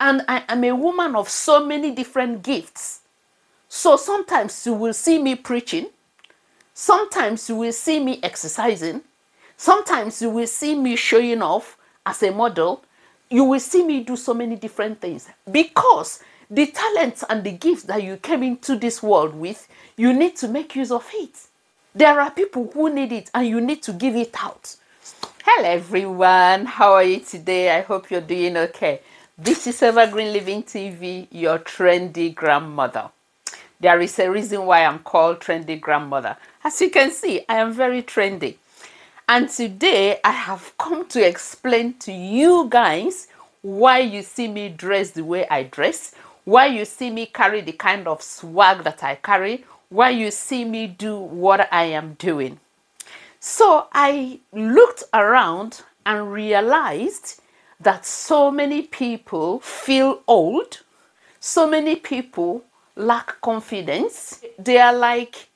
And I am a woman of so many different gifts. So sometimes you will see me preaching, sometimes you will see me exercising, sometimes you will see me showing off as a model. You will see me do so many different things because the talents and the gifts that you came into this world with, you need to make use of it. There are people who need it and you need to give it out. Hello everyone, how are you today? I hope you're doing okay. This is Evergreen Living TV, your trendy grandmother. There is a reason why I'm called trendy grandmother. As you can see, I am very trendy. And today I have come to explain to you guys why you see me dress the way I dress, why you see me carry the kind of swag that I carry, why you see me do what I am doing. So I looked around and realized that so many people feel old, so many people lack confidence. They are like,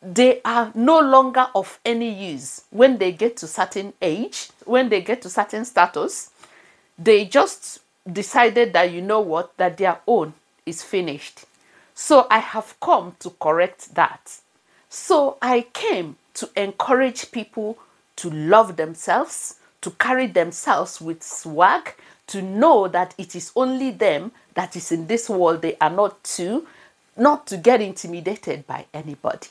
they are no longer of any use when they get to certain age, when they get to certain status. They just decided that you know what, that their own is finished. So I have come to correct that. So I came to encourage people to love themselves, to carry themselves with swag, to know that it is only them that is in this world, they are not two, not to get intimidated by anybody.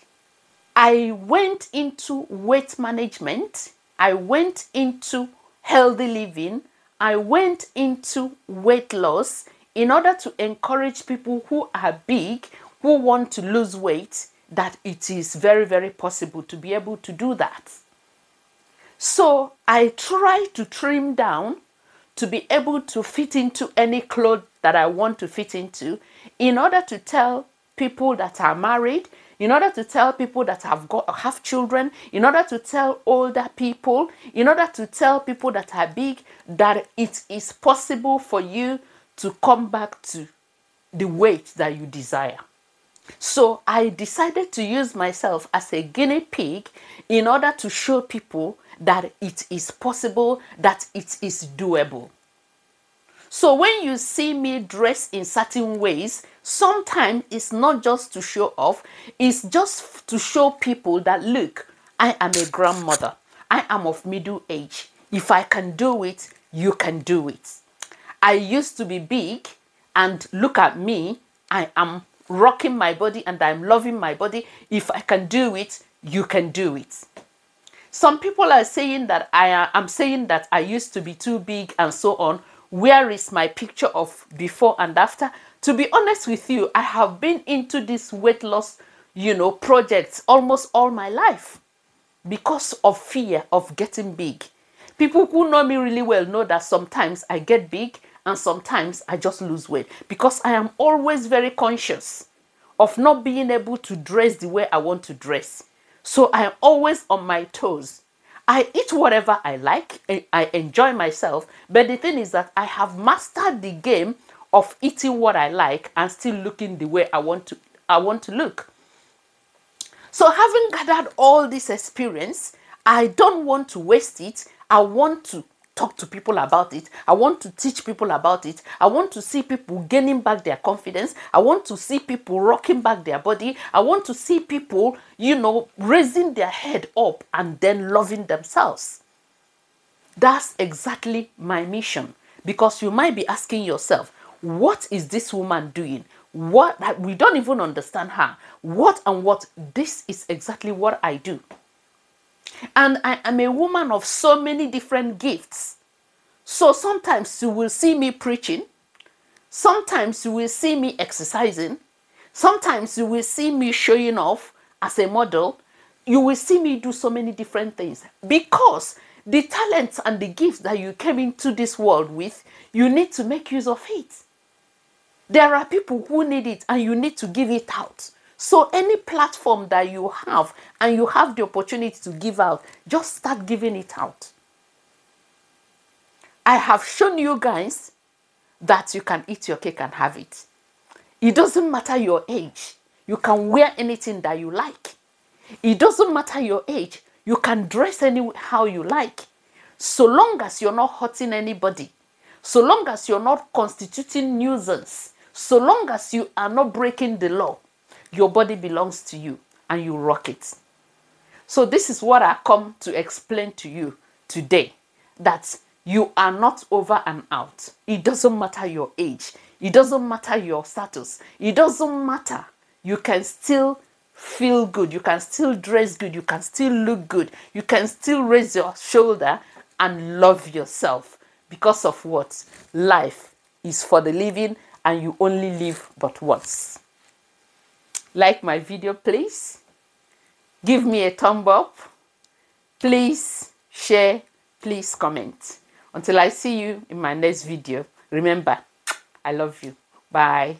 I went into weight management, I went into healthy living, I went into weight loss in order to encourage people who are big, who want to lose weight, that it is very, very possible to be able to do that. So I try to trim down to be able to fit into any clothes that I want to fit into in order to tell people that are married, in order to tell people that have got have children, in order to tell older people, in order to tell people that are big that it is possible for you to come back to the weight that you desire. So I decided to use myself as a guinea pig in order to show people that it is possible, that it is doable. So when you see me dress in certain ways, sometimes it's not just to show off, it's just to show people that look, I am a grandmother. I am of middle age. If I can do it, you can do it. I used to be big and look at me, I am rocking my body and I'm loving my body. If I can do it, you can do it. Some people are saying that I am saying that I used to be too big and so on. Where is my picture of before and after? To be honest with you, I have been into this weight loss, you know, projects almost all my life because of fear of getting big. People who know me really well know that sometimes I get big and sometimes I just lose weight because I am always very conscious of not being able to dress the way I want to dress. So I am always on my toes. I eat whatever I like, I enjoy myself, but the thing is that I have mastered the game of eating what I like and still looking the way I want to I want to look. So having gathered all this experience, I don't want to waste it. I want to talk to people about it. I want to teach people about it. I want to see people gaining back their confidence. I want to see people rocking back their body. I want to see people, you know, raising their head up and then loving themselves. That's exactly my mission. Because you might be asking yourself, what is this woman doing? What we don't even understand her. What and what? This is exactly what I do. And I am a woman of so many different gifts. So sometimes you will see me preaching. Sometimes you will see me exercising. Sometimes you will see me showing off as a model. You will see me do so many different things because the talents and the gifts that you came into this world with, you need to make use of it. There are people who need it and you need to give it out. So any platform that you have and you have the opportunity to give out, just start giving it out. I have shown you guys that you can eat your cake and have it. It doesn't matter your age. You can wear anything that you like. It doesn't matter your age. You can dress any how you like. So long as you're not hurting anybody. so long as you're not constituting nuisance, so long as you are not breaking the law, your body belongs to you and you rock it. So, this is what I come to explain to you today that you are not over and out. It doesn't matter your age, it doesn't matter your status, it doesn't matter. You can still feel good, you can still dress good, you can still look good, you can still raise your shoulder and love yourself because of what? Life is for the living and you only live but once. Like my video, please. Give me a thumb up. Please share. Please comment. Until I see you in my next video, remember, I love you. Bye.